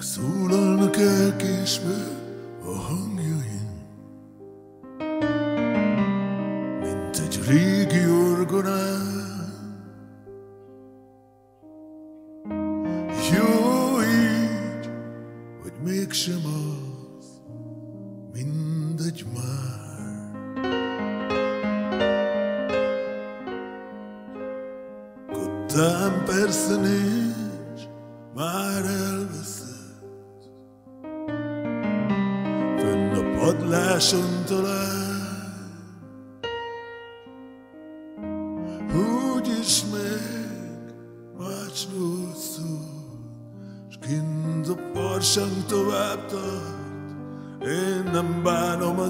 Megszólalnak elkésve a hangjaim, a farsang tovább tart. Én nem bánom a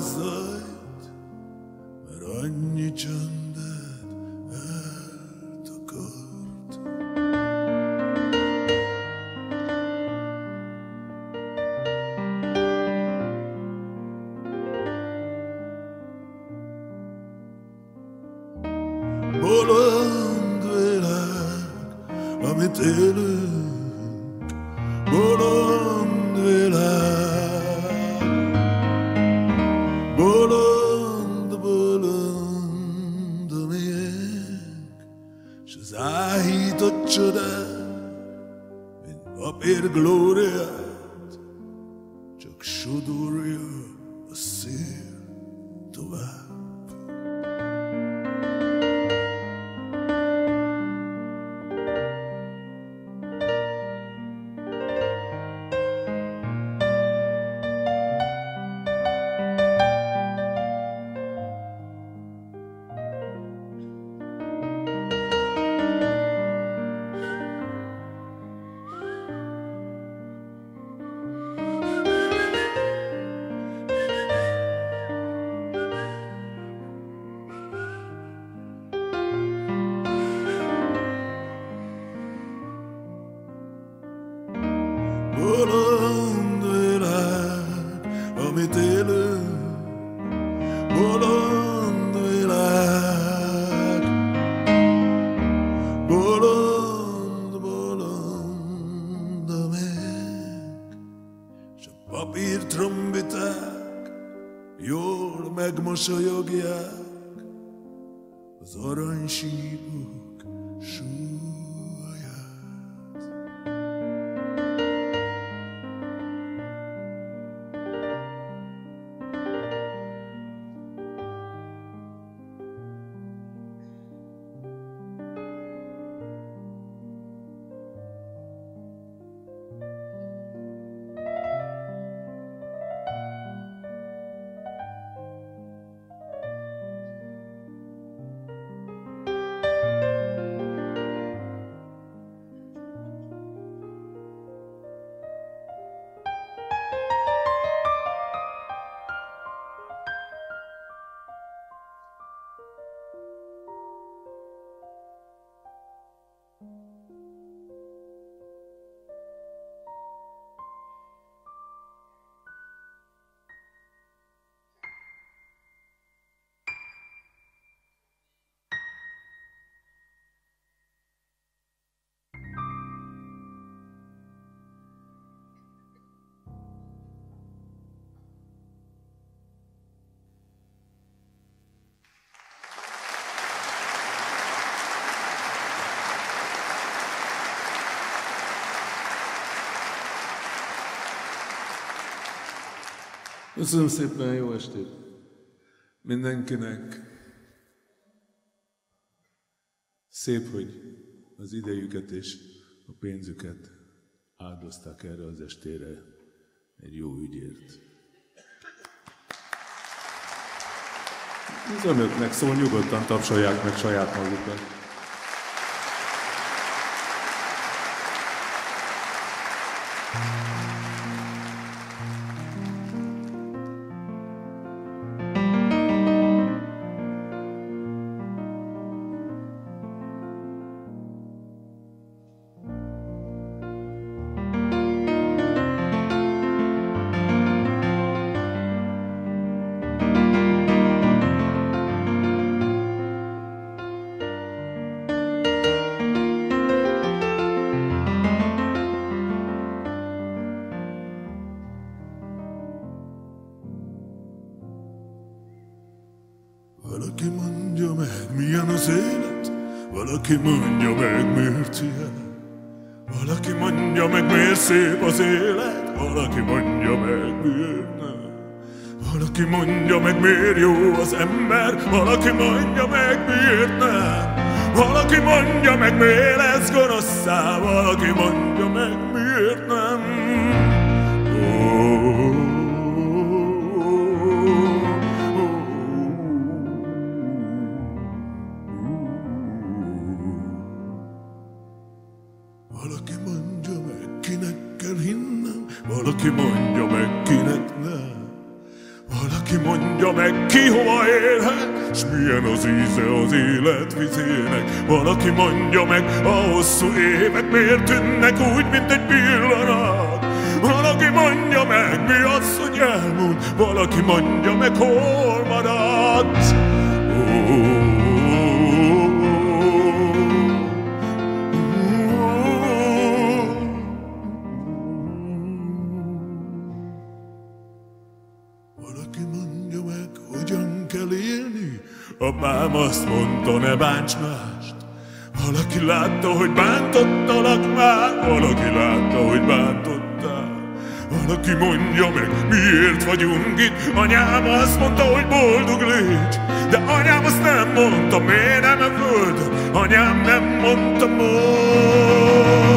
Bolond világ, amit élünk, bolond világ. Bolond, bolond a még, s a papír trombiták jól megmosolyogják. Az aranysípok Köszönöm szépen, jó estét mindenkinek. Szép, hogy az idejüket és a pénzüket áldozták erre az estére egy jó ügyért. Az önöknek szól, nyugodtan tapsolják meg saját magukat. valaki mondja meg, hol maradt. Valaki mondja meg. Apám azt mondta, ne bánts mást. Valaki látta, hogy bántottalak már, valaki látta, hogy bánt Anyámnak ki mondja meg, miért vagyunk itt. Anyám azt mondta, hogy boldog légy. De anyám azt nem mondta, miért nem a földön Anyám nem mondta most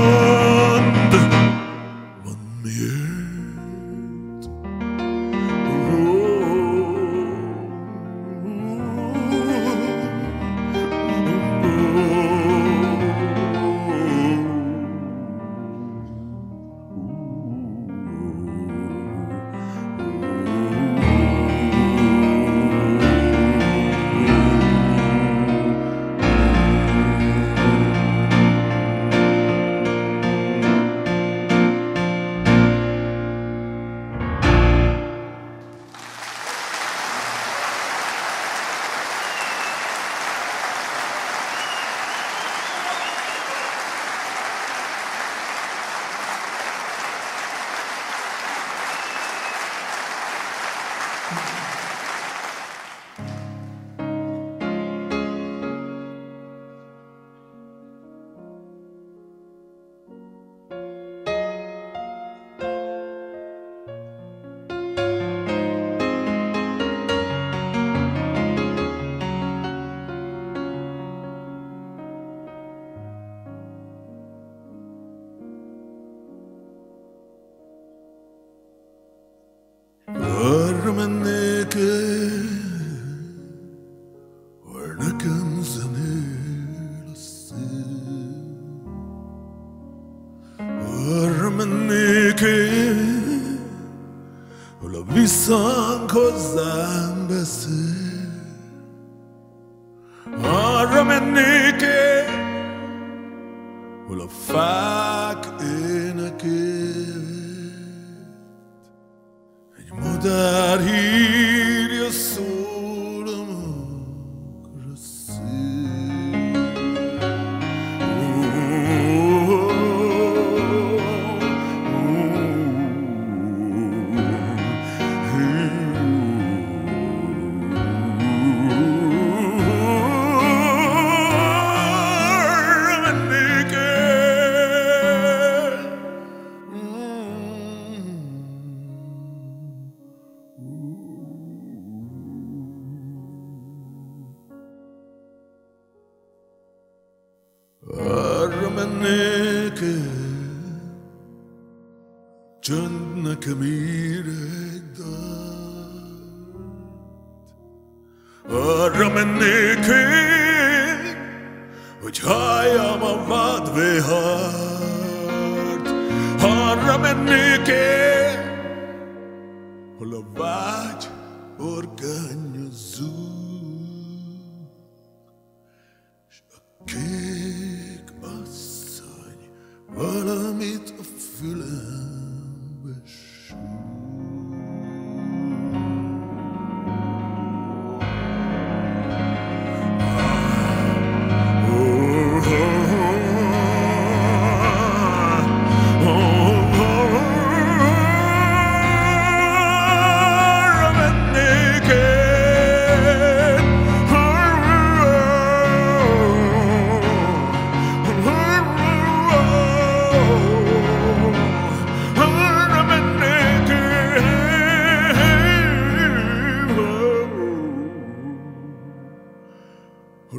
Come here.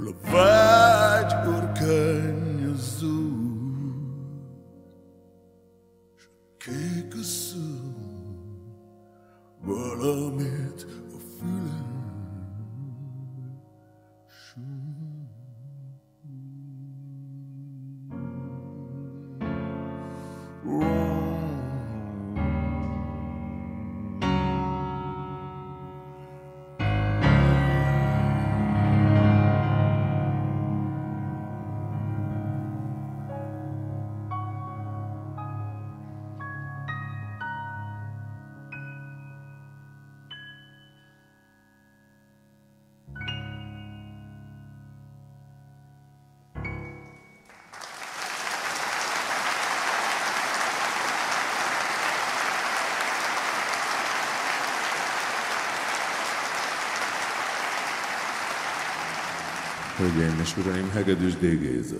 levar de porcanhos do Hölgyeim és uraim, Hegedűs D. Géza.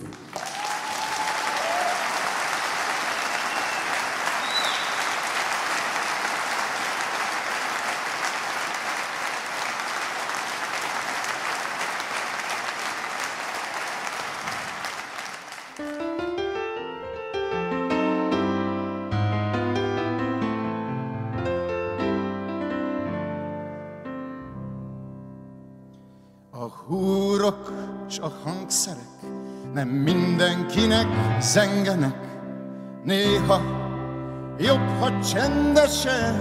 Ha csendesen,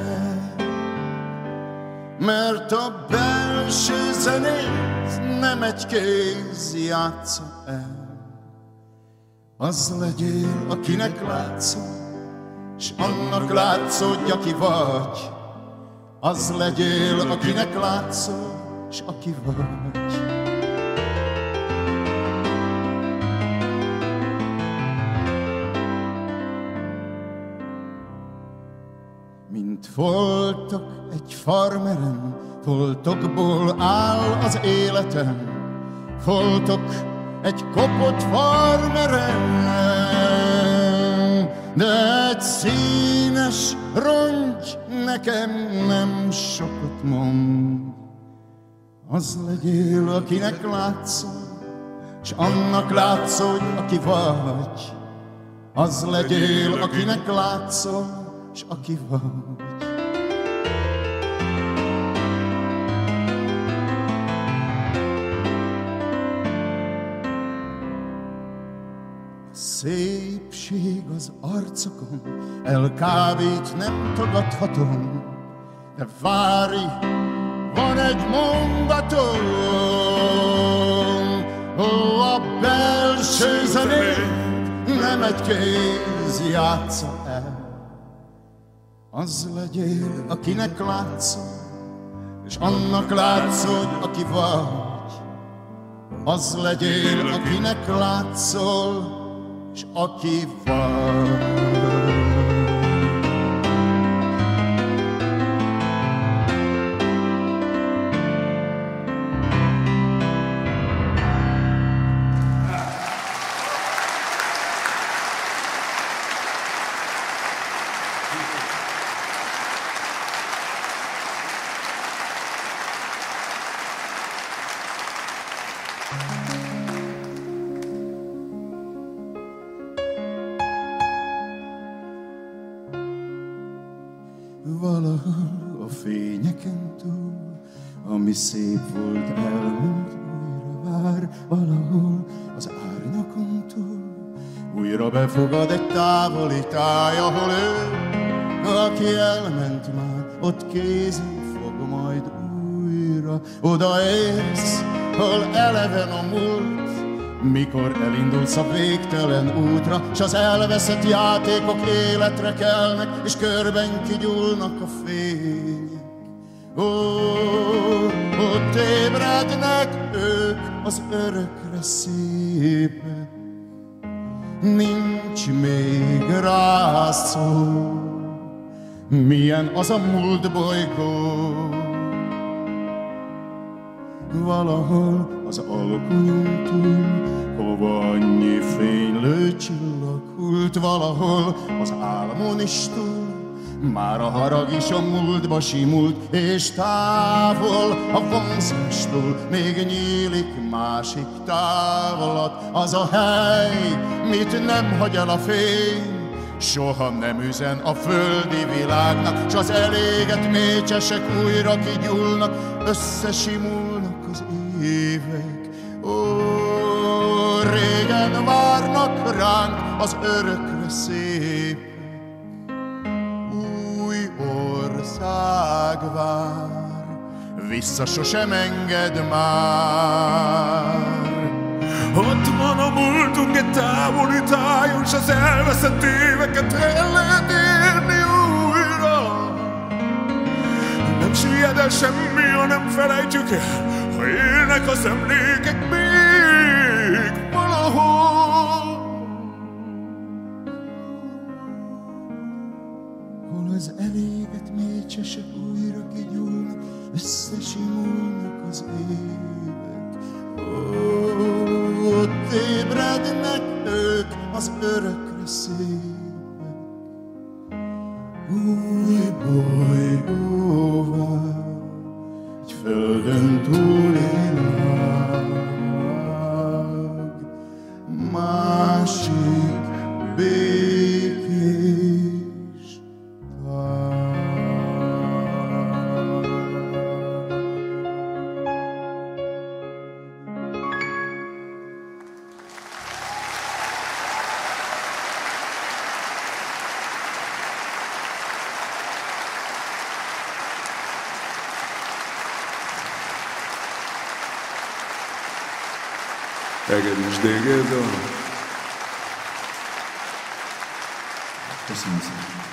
mert a belső zenét nem egy kéz játsza el. Az legyél, akinek látszol, s annak látszódj, aki vagy. Az legyél, akinek látszol, s aki vagy. Mint voltak egy farmeren, foltokból áll az életem. Foltok egy kopott farmeren, de egy színes rongy nekem nem sokat mond. Az legyél, akinek látszol, s annak látszol, aki vagy. Az legyél, akinek látszol, s aki vagy. Szépség az arcokon, elkábít nem tagadhatom, de várj, van egy mondatom, ó, a belső zenét nem egy kéz játsza el. Az legyél, akinek látszol, és annak látszod, aki vagy. Az legyél, akinek látszol, és aki vagy. Elindulsz a végtelen útra, s az elveszett játékok életre kelnek, és körben kigyúlnak a fények. Ó, ott ébrednek ők az örökre szépek, nincs még rá szó, milyen az a múlt bolygó. Valahol az alkonyon túl, hova annyi fénylő csillag hult, valahol az álmon is túl, már a harag is a múltba simult, és távol a vonzástól még nyílik másik távolat. Az a hely, mit nem hagy el a fény, soha nem üzen a földi világnak, s az elégett mécsesek újra kigyúlnak, összesimulnak az évek. Várnak ránk az örökre szép. Új ország vár, vissza sosem enged már. Ott van a múltunk egy távoli tájon, S az elveszett éveket el lehet érni újra. Nem sied el semmi, ha nem felejtjük el, Ha élnek az emlékek még mécsesek Egedűs Dégérdon. Köszönöm szépen.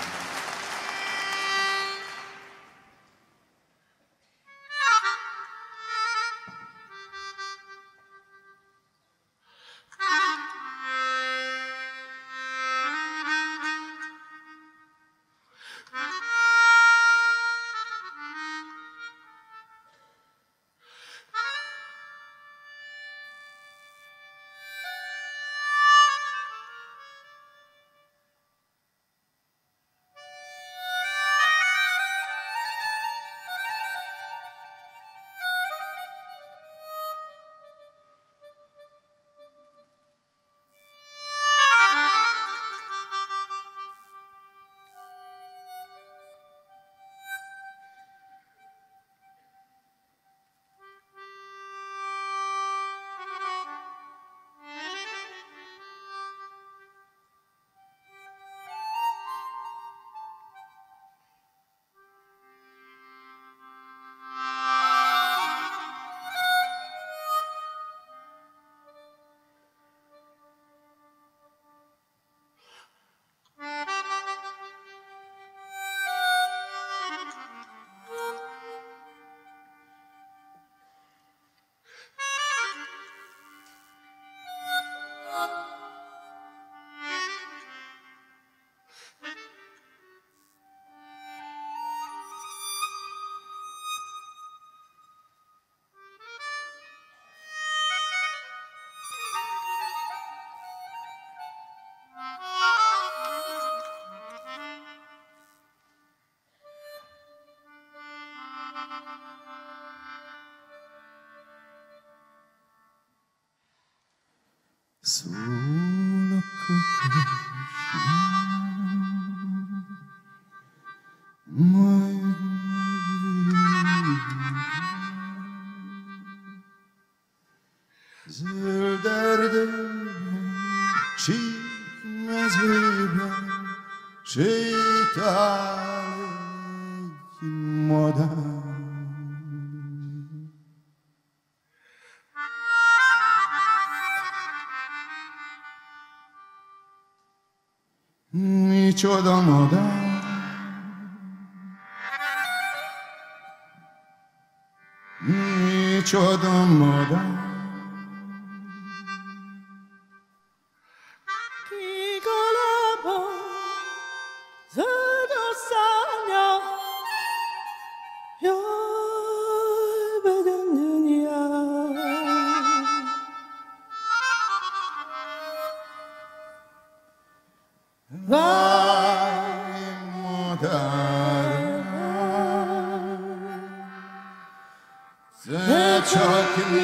Nicio domoda Nicio domoda Love. Madár, te csak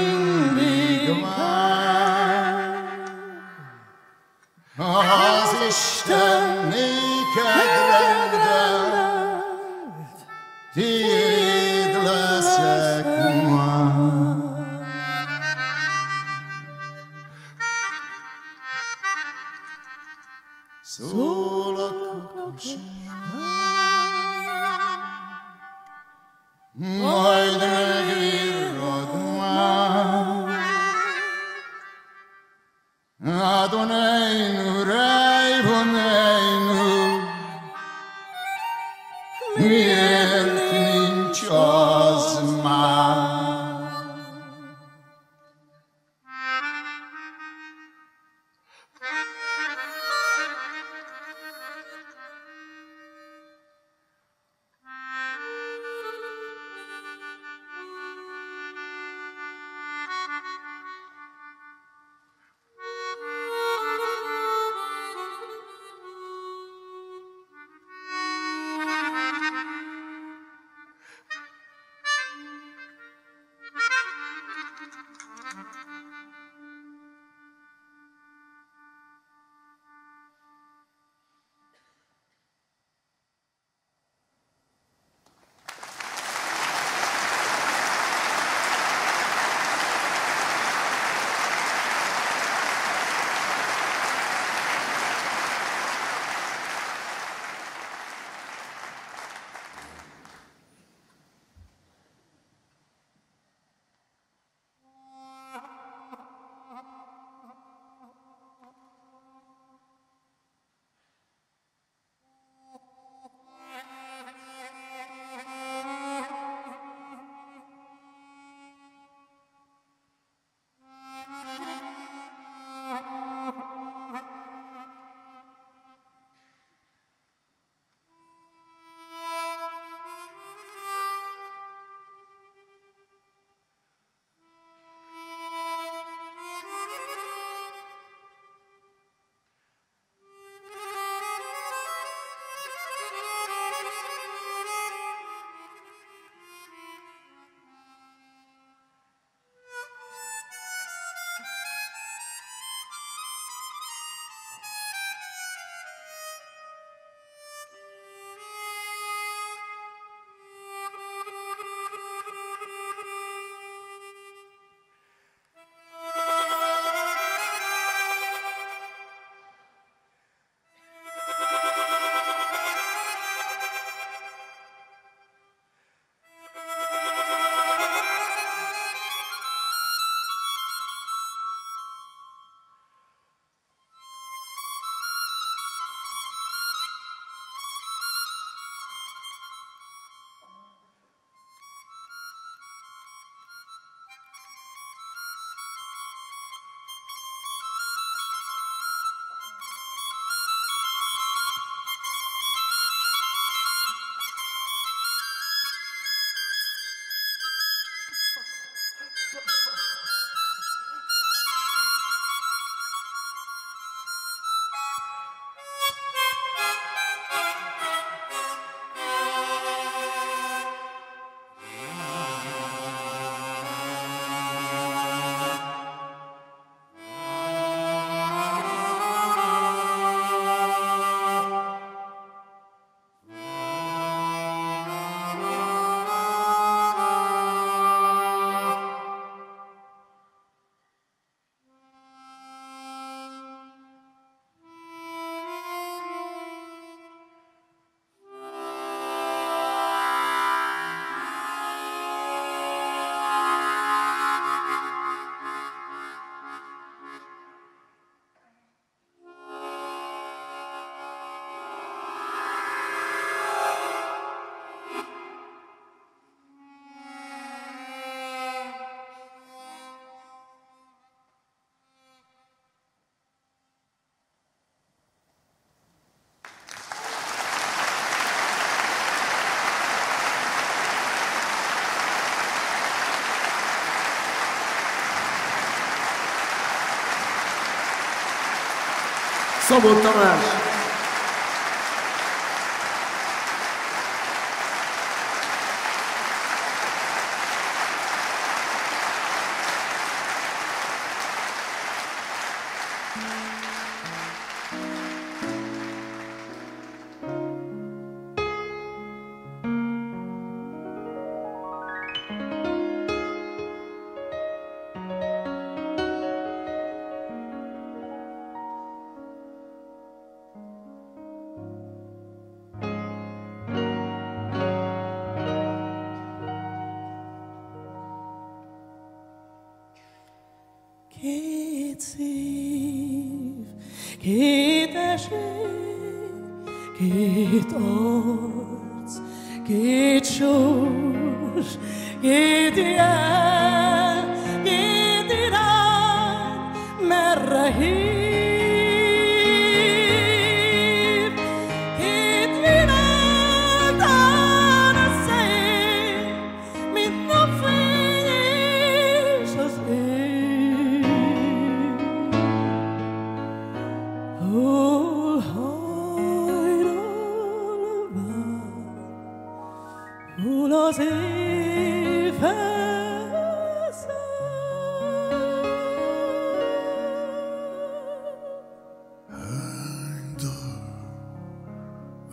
São Botão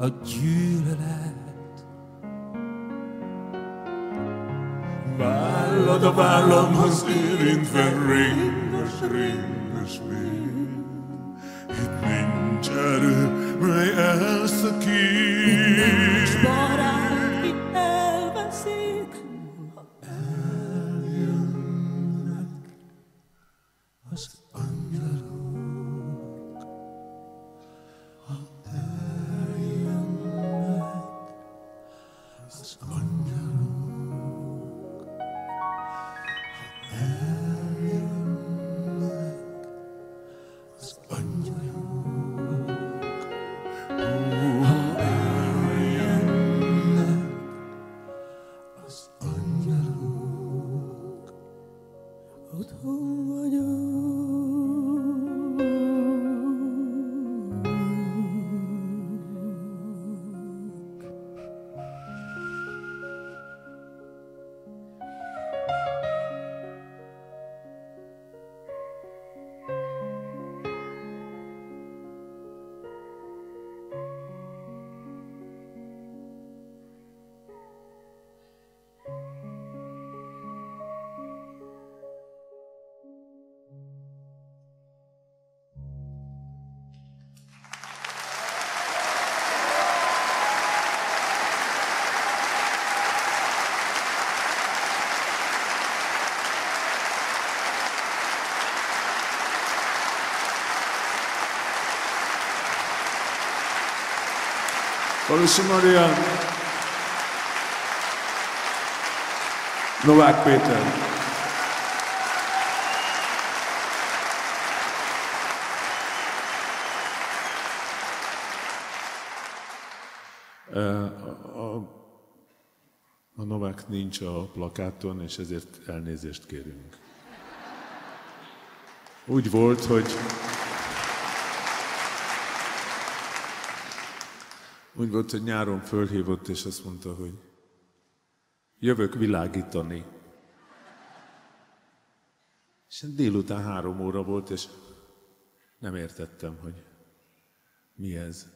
a gyűlölet. Vállad a vállamhoz érintve ringas, ringas vér. Itt nincs erő, mely elszakít. Barát, Falusi Marian. Novák Péter. E, A, a, a Novák nincs a plakáton, és ezért elnézést kérünk. Úgy volt, hogy Úgy volt, hogy nyáron fölhívott, és azt mondta, hogy jövök világítani. És délután három óra volt, és nem értettem, hogy mi ez.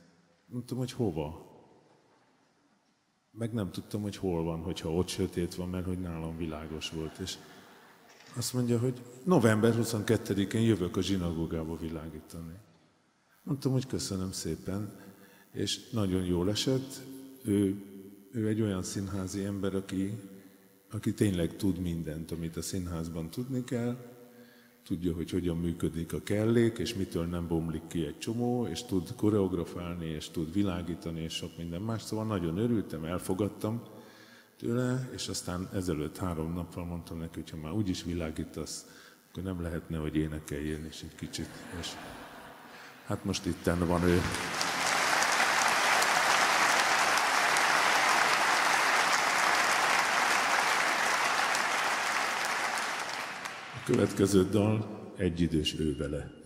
Mondtam, hogy hova. Meg nem tudtam, hogy hol van, hogyha ott sötét van, mert hogy nálam világos volt. És azt mondja, hogy november 22-én jövök a zsinagógába világítani. Mondtam, hogy köszönöm szépen, és nagyon jól esett. Ő, ő egy olyan színházi ember, aki, aki tényleg tud mindent, amit a színházban tudni kell, tudja, hogy hogyan működik a kellék, és mitől nem bomlik ki egy csomó, és tud koreografálni, és tud világítani, és sok minden más. Szóval nagyon örültem, elfogadtam tőle, és aztán ezelőtt három nappal mondtam neki, hogy ha már úgyis világítasz, akkor nem lehetne, hogy énekeljél is egy kicsit. És hát most itten van ő. Következő dal egyidős ő vele.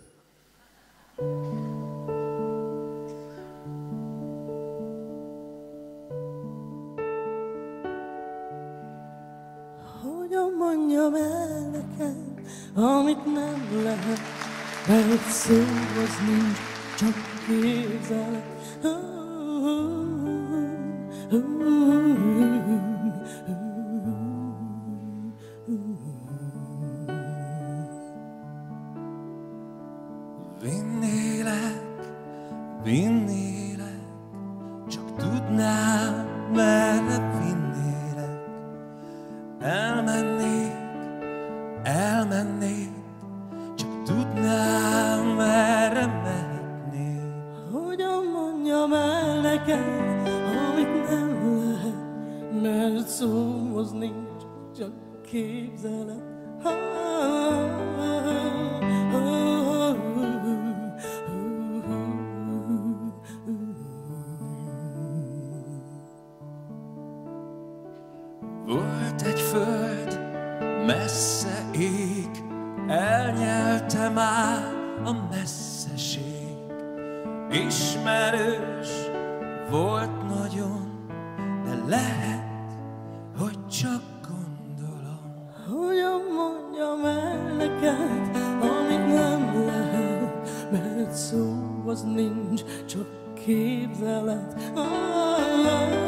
neked, amit nem lehet, mert szó az nincs, csak képzelet. Ah, ah, ah.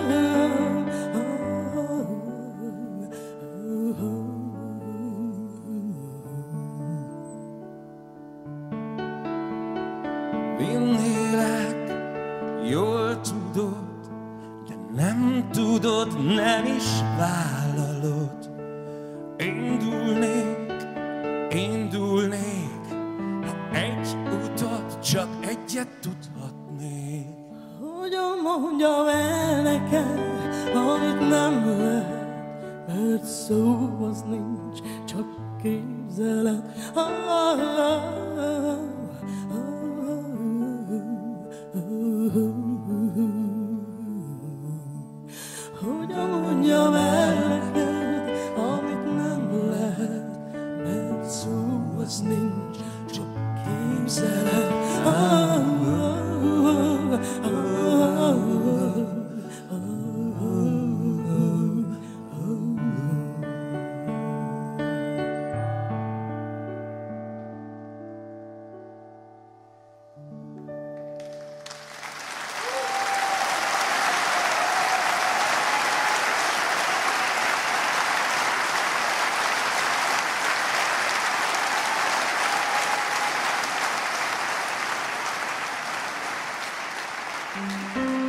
Nem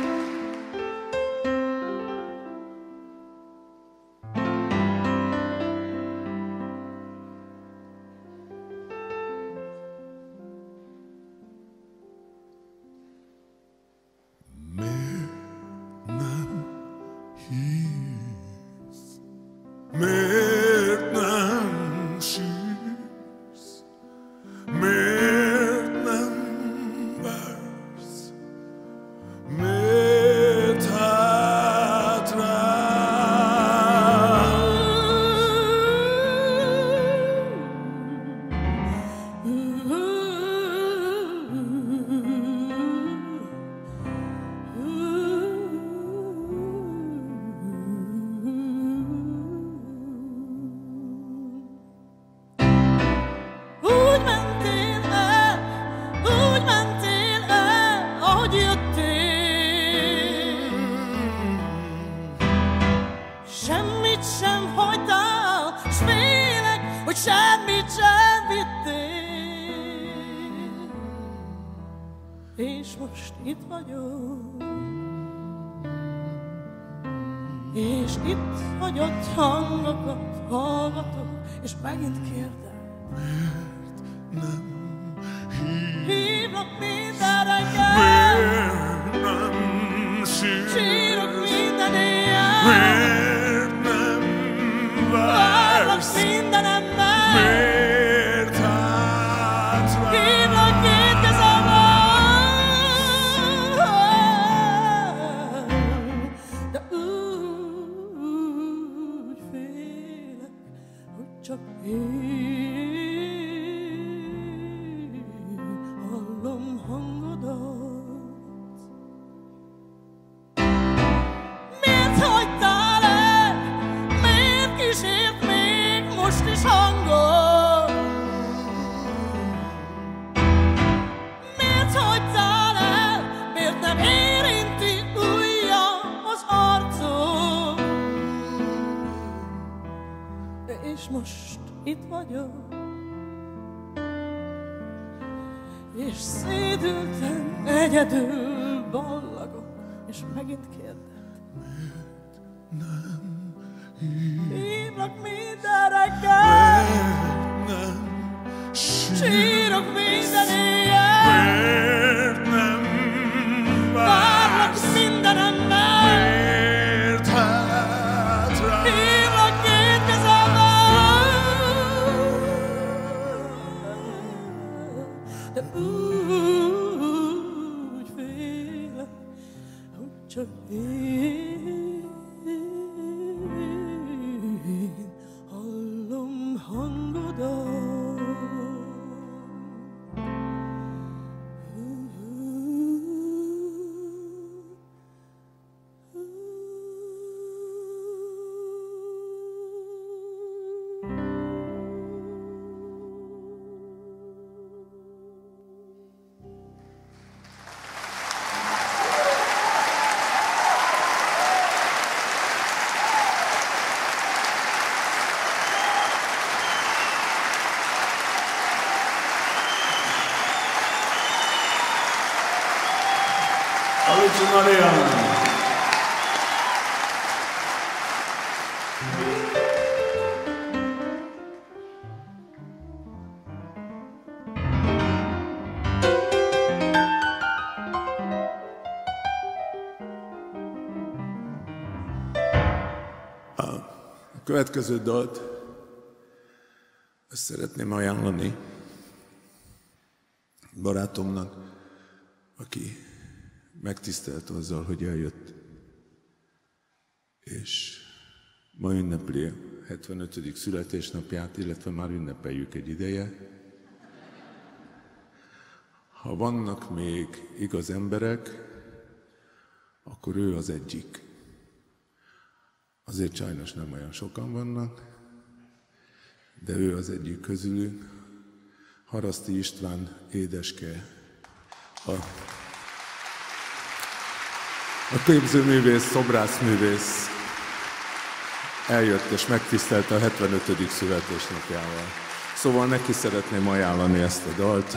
Seen that I'm mad. Következő dalt ezt szeretném ajánlani barátomnak, aki megtisztelt azzal, hogy eljött, és ma ünnepli a 75. születésnapját, illetve már ünnepeljük egy ideje. Ha vannak még igaz emberek, akkor ő az egyik. Azért sajnos nem olyan sokan vannak, de ő az egyik közülünk. Haraszti István édeske, a, a képzőművész, szobrászművész eljött és megtisztelte a 75. születésnapjával. Szóval neki szeretném ajánlani ezt a dalt.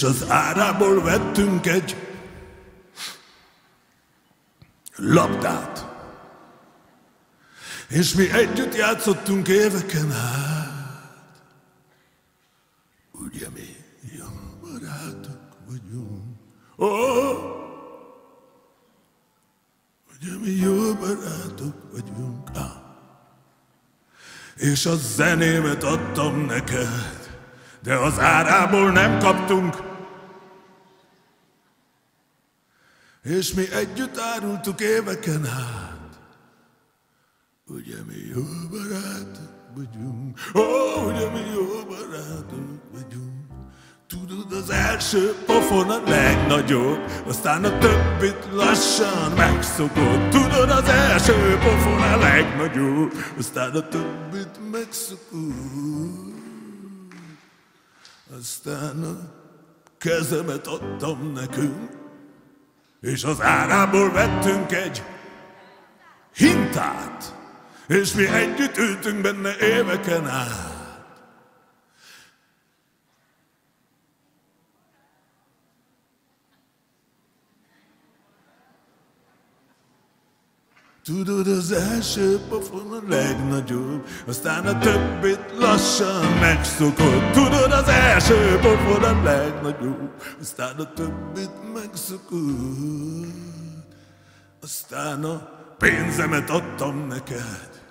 És az árából vettünk egy labdát. És mi együtt játszottunk éveken át. Ugye mi jó barátok vagyunk. Oh! Ugye mi jó barátok vagyunk. Ah és a zenémet adtam neked, de az árából nem kaptunk. És mi együtt árultuk éveken át, ugye mi jó barátok vagyunk, ó, ugye mi jó barátok vagyunk. Tudod, az első pofon a legnagyobb, aztán a többit lassan megszokod. Tudod, az első pofon a legnagyobb, aztán a többit megszokod. Aztán a kezemet adtam nekünk, és az árából vettünk egy hintát, és mi együtt ültünk benne éveken át. Tudod, az első pofon a legnagyobb, aztán a többit lassan megszokod. Tudod, az első pofon a legnagyobb, aztán a többit megszokod. Aztán a pénzemet adtam neked,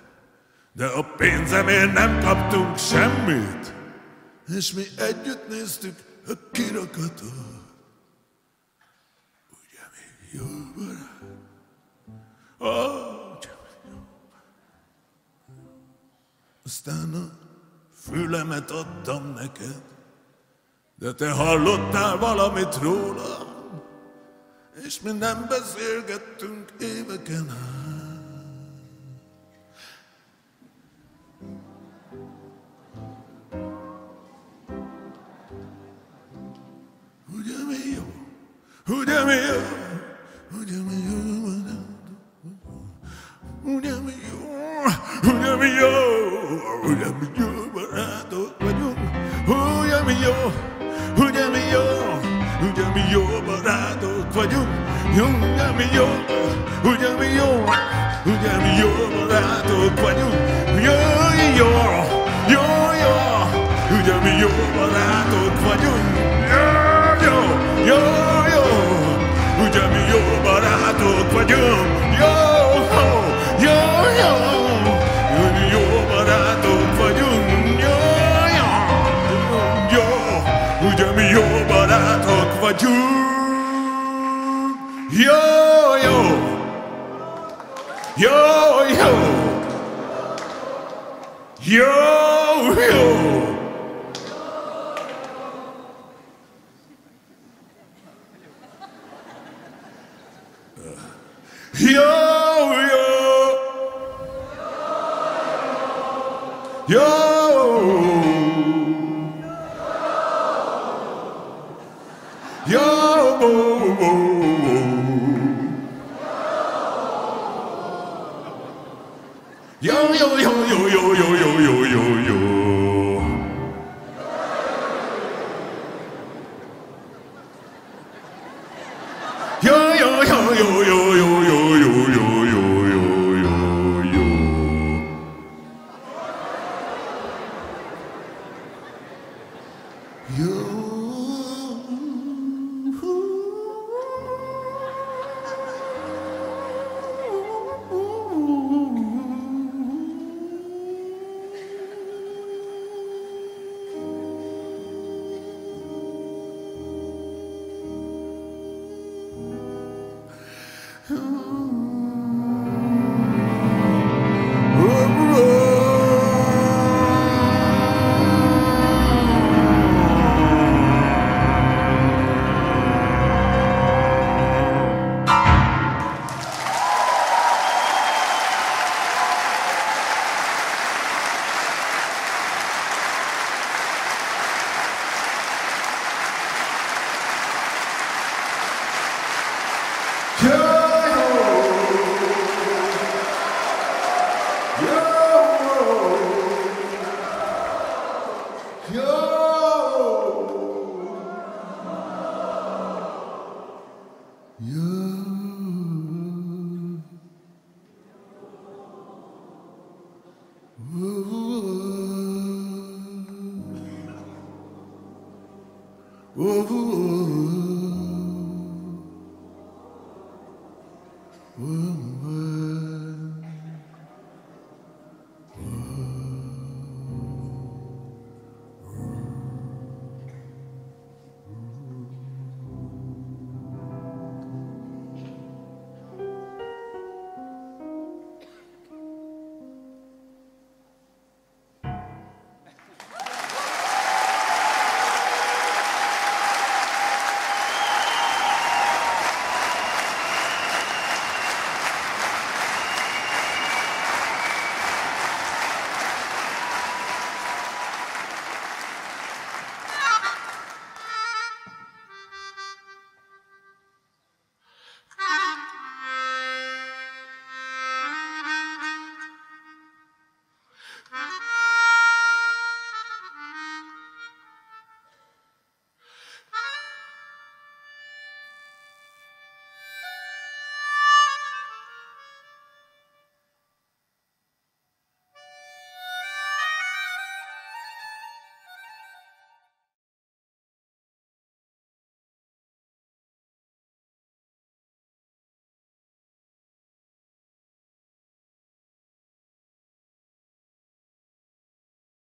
de a pénzemért nem kaptunk semmit, és mi együtt néztük a kirakatot. Ugye mi jó barát? Aztán a fülemet adtam neked, de te hallottál valamit róla, és mi nem beszélgettünk éveken át. Yo. Yo. Yo,